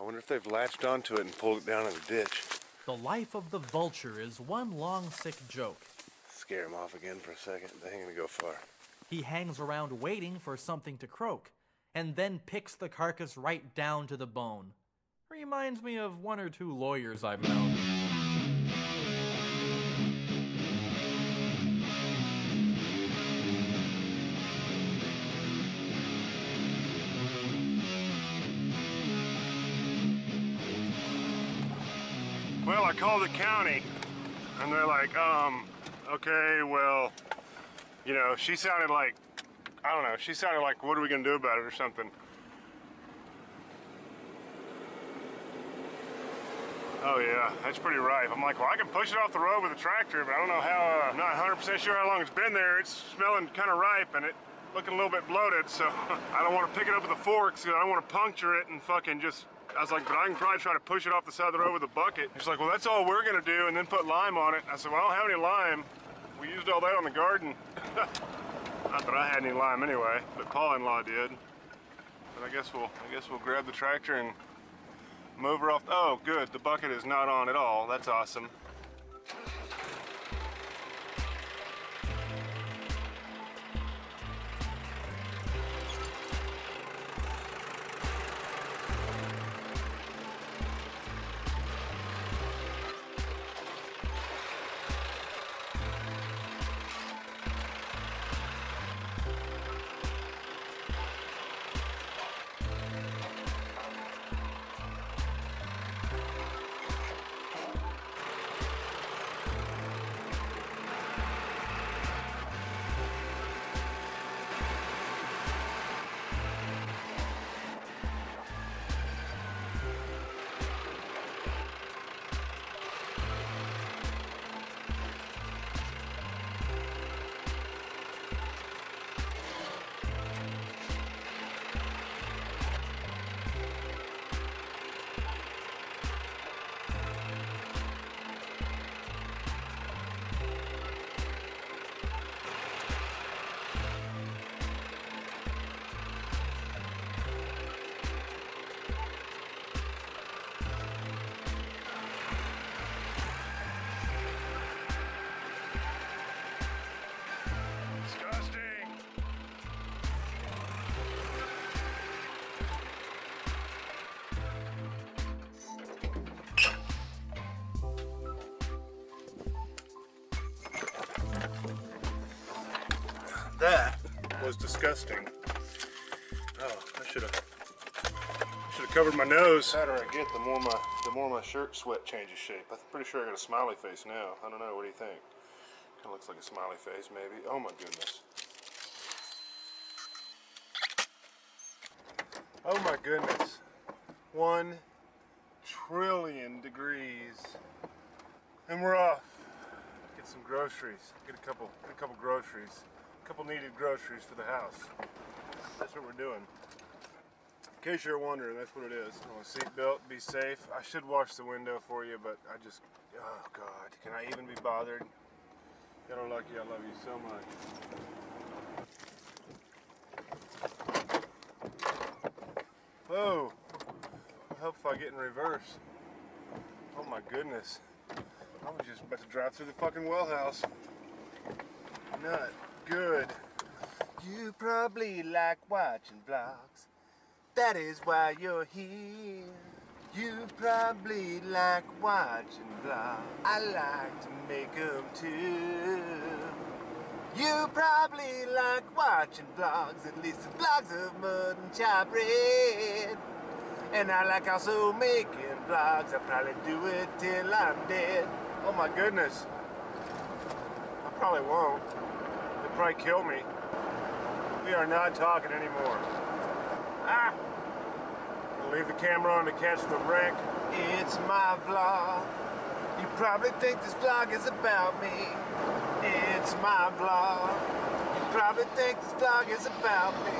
I wonder if they've latched onto it and pulled it down in the ditch. The life of the vulture is one long sick joke. Scare him off again for a second. They ain't gonna go far. He hangs around waiting for something to croak, and then picks the carcass right down to the bone. Reminds me of one or two lawyers I've known. I called the county, and they're like, um, okay, well, you know, she sounded like, I don't know, she sounded like, what are we gonna do about it or something. Oh yeah, that's pretty ripe. I'm like, well, I can push it off the road with a tractor, but I don't know how, uh, I'm not 100% sure how long it's been there. It's smelling kind of ripe and it looking a little bit bloated, so I don't want to pick it up with a fork because I don't want to puncture it and fucking just, I was like, but I can probably try to push it off the side of the road with a bucket. She's like, well, that's all we're gonna do and then put lime on it. I said, well, I don't have any lime. We used all that on the garden. not that I had any lime anyway, but Paul-in-law did. But I guess we'll, I guess we'll grab the tractor and move her off. Oh, good. The bucket is not on at all. That's awesome. That was disgusting. Oh, I should have should have covered my nose. The fatter I get, the more my the more my shirt sweat changes shape. I'm pretty sure I got a smiley face now. I don't know. What do you think? Kind of looks like a smiley face, maybe. Oh my goodness. Oh my goodness. One trillion degrees. And we're off. Get some groceries. Get a couple get a couple groceries. Couple needed groceries for the house. That's what we're doing. In case you're wondering, that's what it is. On a seatbelt, be safe. I should wash the window for you, but I just, oh God, can I even be bothered? Are lucky I love you so much. Whoa. I hope if I get in reverse. Oh my goodness. I was just about to drive through the fucking well house. Not good. You probably like watching vlogs. That is why you're here. You probably like watching vlogs. I like to make 'em too. You probably like watching vlogs, at least the vlogs of Muttonchop. And I like also making vlogs. I'll probably do it till I'm dead. Oh my goodness. I probably won't. Probably kill me. We are not talking anymore. Ah! I'll leave the camera on to catch the wreck. It's my vlog. You probably think this vlog is about me. It's my vlog. You probably think this vlog is about me.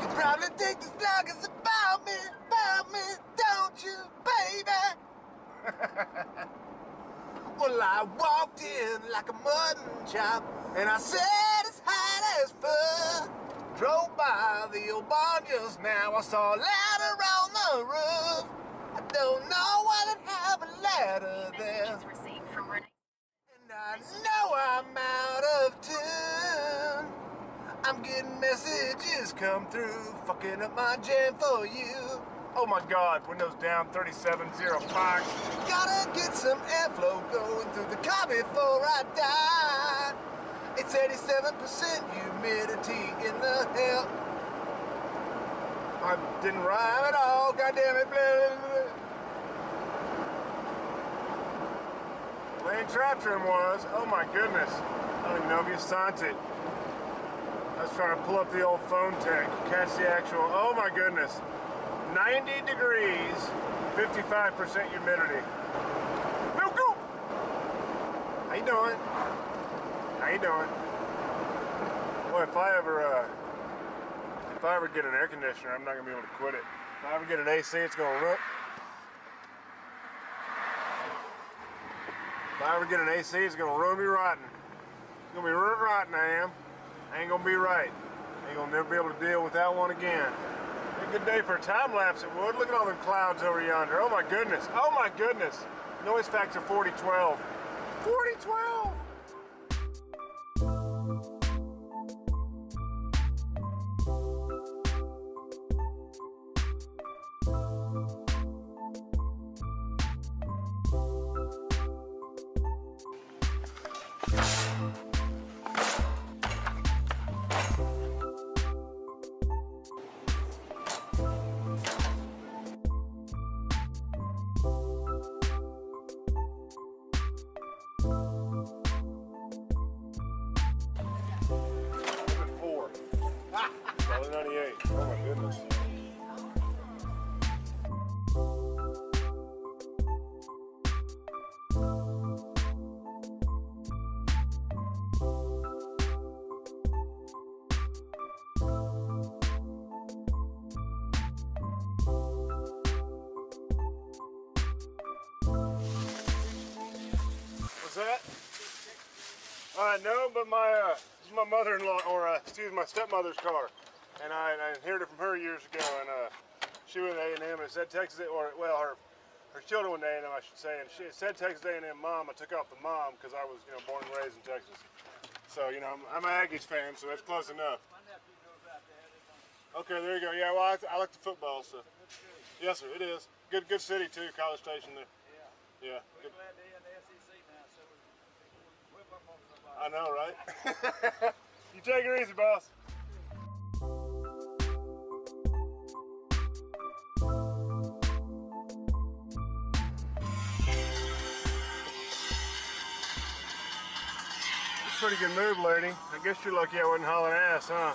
You probably think this vlog is about me, about me, don't you, baby? well, I walked in like a mutton chop, and I said hot as fuck. Drove by the old barn just now, I saw a ladder on the roof. I out of there. Messages received from Renee. And I know I'm out of tune. I'm getting messages come through, fucking up my jam for you. Oh my god, windows down 3705. Gotta get some airflow going through the car before I die. It's 87% humidity in the hell. I didn't rhyme at all, god damn it. Lane trap trim was, oh my goodness. I don't even know if you signed it. I was trying to pull up the old phone tank, catch the actual, oh my goodness. 90 degrees, 55% humidity. How you doing? How you doing? Boy, if I ever, uh, if I ever get an air conditioner, I'm not gonna be able to quit it. If I ever get an AC, it's gonna run. If I ever get an AC, it's gonna ruin me rotten. It's gonna be ruin rotten, I am. I ain't gonna be right. I Ain't gonna never be able to deal with that one again. A good day for a time lapse it would. Look at all them clouds over yonder. Oh my goodness. Oh my goodness. Noise factor 4012. 4012! 98. Oh my goodness. What's that? Uh, no, but my uh, is my mother-in-law, or uh, excuse my stepmother's car, and I, I inherited from her years ago, and uh, she went to A&M, it said Texas, or well, her her children went to A&M, I should say, and she it said Texas A&M mom. I took off the mom because I was, you know, born and raised in Texas. So, you know, I'm, I'm an Aggies fan, so that's close enough. Okay, there you go. Yeah, well, I, I like the football, so. Yes, sir, it is. Good, good city too. College Station there. Yeah. Good. I know, right? you take it easy, boss. Pretty good move, lady. I guess you're lucky I wasn't hauling ass, huh?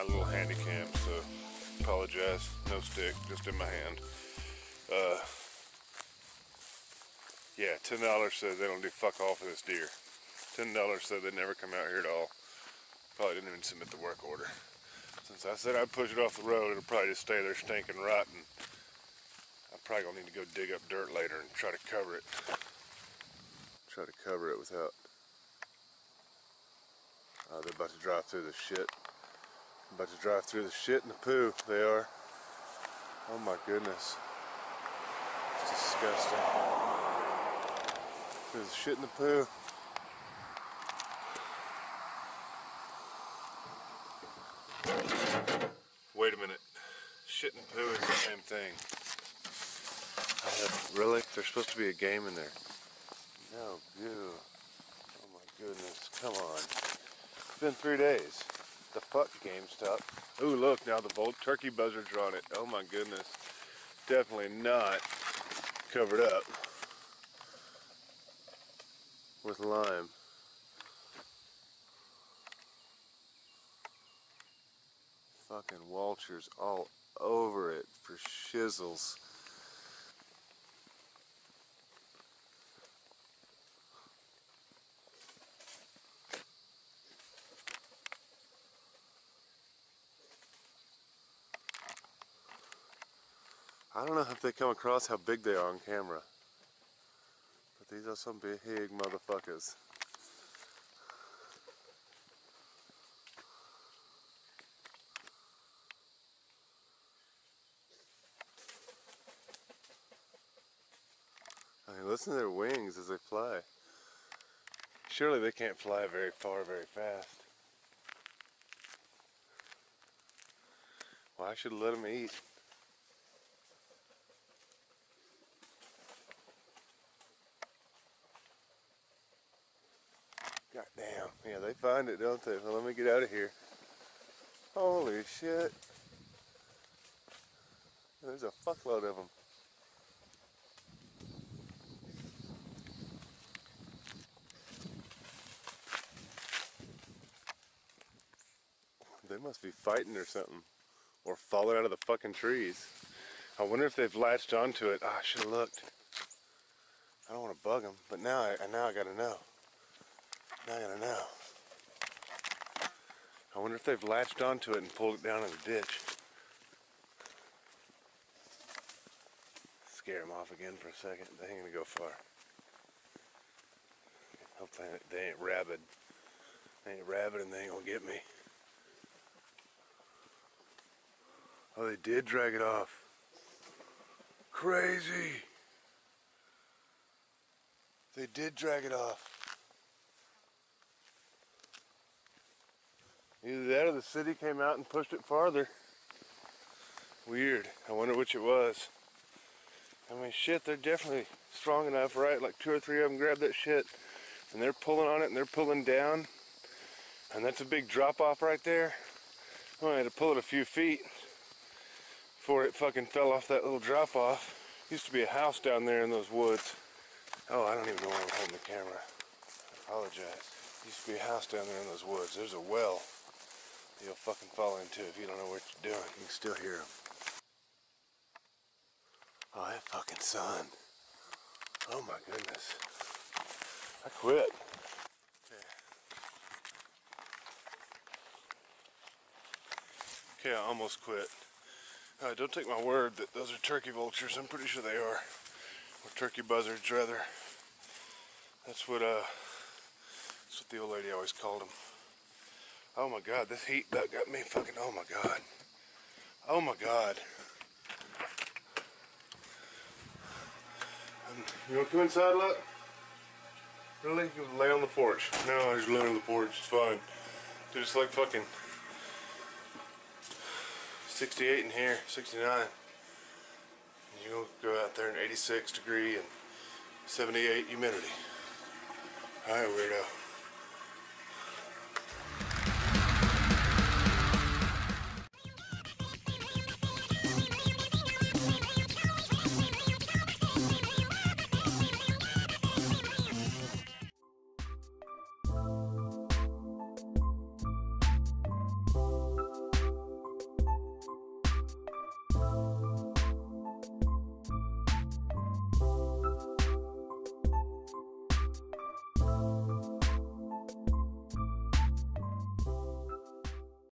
My little handy cam, so apologize. No stick, just in my hand. Uh, yeah, ten dollars said they don't do fuck all for this deer. Ten dollars said they never come out here at all. Probably didn't even submit the work order. Since I said I'd push it off the road, it'll probably just stay there stinking rotten. I'm probably gonna need to go dig up dirt later and try to cover it. Try to cover it without. Uh, they're about to drive through the shit. About to drive through the shit and the poo. They are. Oh my goodness. It's disgusting. Through the shit and the poo. Wait a minute. Shit and poo is the same thing. I have, really? There's supposed to be a game in there. No, goo. Oh my goodness. Come on. It's been three days. The fuck GameStop. Ooh, look, now the bolt turkey buzzards on it. Oh my goodness. Definitely not covered up with lime. Fucking vultures all over it for shizzles. I don't know if they come across how big they are on camera. But these are some big motherfuckers. I mean, listen to their wings as they fly. Surely they can't fly very far, very fast. Well, I should let them eat. God damn. Yeah, they find it, don't they? Well, let me get out of here. Holy shit. There's a fuckload of them. They must be fighting or something. Or falling out of the fucking trees. I wonder if they've latched onto it. Ah, I should have looked. I don't want to bug them, but now I now I gotta know. Now I gotta know. I wonder if they've latched onto it and pulled it down in the ditch. Scare them off again for a second. They ain't gonna go far. Hopefully they ain't rabid. They ain't rabid and they ain't gonna get me. Oh, they did drag it off. Crazy. They did drag it off. Either that or the city came out and pushed it farther. Weird. I wonder which it was. I mean, shit, they're definitely strong enough, right? Like two or three of them grabbed that shit and they're pulling on it and they're pulling down. And that's a big drop off right there. I had to pull it a few feet before it fucking fell off that little drop off. Used to be a house down there in those woods. Oh, I don't even know why I'm holding the camera. I apologize. Used to be a house down there in those woods. There's a well you'll fucking fall into if you don't know what you're doing. You can still hear them. Oh, that fucking sun. Oh my goodness. I quit. Okay, I almost quit. Uh, don't take my word that those are turkey vultures. I'm pretty sure they are. Or turkey buzzards, rather. That's what, uh, that's what the old lady always called them. Oh my god, this heat that got me fucking, oh my god. Oh my god. Um, you wanna come inside, look? Really? You lay on the porch. No, I just lay on the porch, it's fine. Dude, it's like fucking 68 in here, 69. And you go out there in 86 degree and 78 humidity. Alright, weirdo.